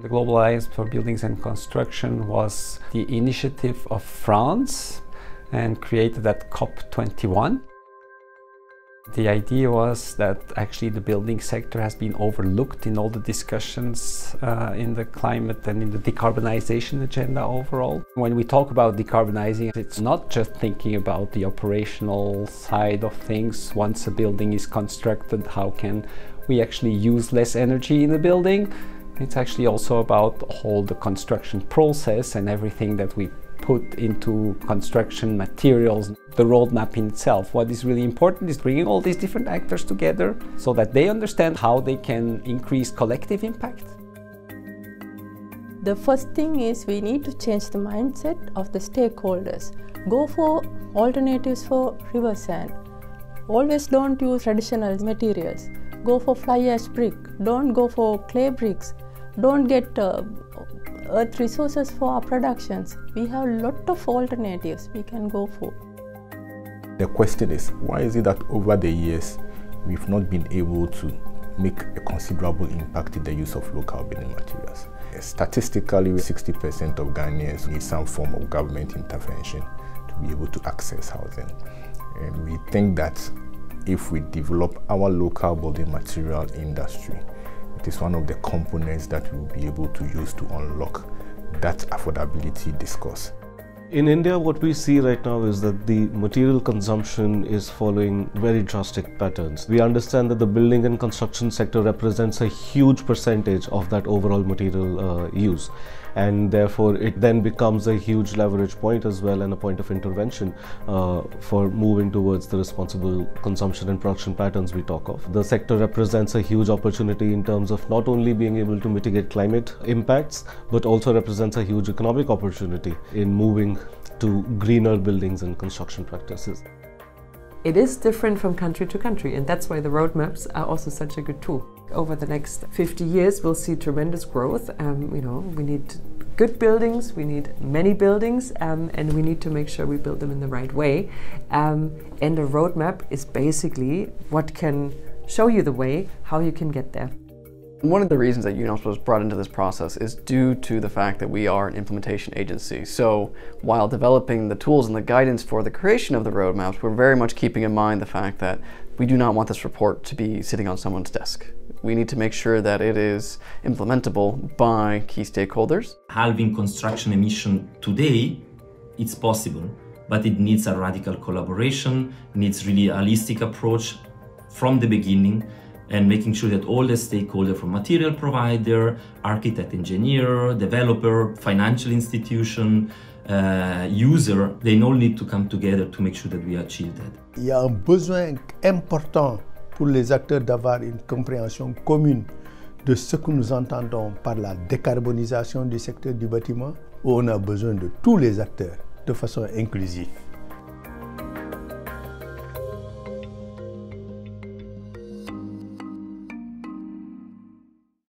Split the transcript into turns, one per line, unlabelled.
The Global Alliance for Buildings and Construction was the initiative of France and created at COP21. The idea was that actually the building sector has been overlooked in all the discussions uh, in the climate and in the decarbonization agenda overall. When we talk about decarbonizing, it's not just thinking about the operational side of things. Once a building is constructed, how can we actually use less energy in the building? It's actually also about all the construction process and everything that we put into construction materials, the roadmap in itself. What is really important is bringing all these different actors together so that they understand how they can increase collective impact.
The first thing is we need to change the mindset of the stakeholders. Go for alternatives for river sand. Always don't use traditional materials. Go for fly ash brick. Don't go for clay bricks. Don't get uh, earth resources for our productions. We have a lot of alternatives we can go for.
The question is, why is it that over the years we've not been able to make a considerable impact in the use of local building materials? Statistically, 60% of Ghanaians need some form of government intervention to be able to access housing. And we think that if we develop our local building material industry, it is one of the components that we'll be able to use to unlock that affordability discourse.
In India, what we see right now is that the material consumption is following very drastic patterns. We understand that the building and construction sector represents a huge percentage of that overall material uh, use and therefore it then becomes a huge leverage point as well and a point of intervention uh, for moving towards the responsible consumption and production patterns we talk of. The sector represents a huge opportunity in terms of not only being able to mitigate climate impacts but also represents a huge economic opportunity in moving to greener buildings and construction practices.
It is different from country to country, and that's why the roadmaps are also such a good tool. Over the next 50 years, we'll see tremendous growth. Um, you know, we need good buildings, we need many buildings, um, and we need to make sure we build them in the right way. Um, and a roadmap is basically what can show you the way how you can get there.
One of the reasons that UNOPS was brought into this process is due to the fact that we are an implementation agency. So while developing the tools and the guidance for the creation of the roadmaps, we're very much keeping in mind the fact that we do not want this report to be sitting on someone's desk. We need to make sure that it is implementable by key stakeholders.
Halving construction emission today, it's possible, but it needs a radical collaboration, needs really a holistic approach from the beginning and making sure that all the stakeholders from material provider, architect, engineer, developer, financial institution, uh, user, they all need to come together to make sure that we achieve that.
Il y a un besoin important pour les acteurs d'avoir une compréhension commune de ce que nous entendons par la décarbonisation du secteur du bâtiment, où on a besoin de tous les acteurs de façon inclusive.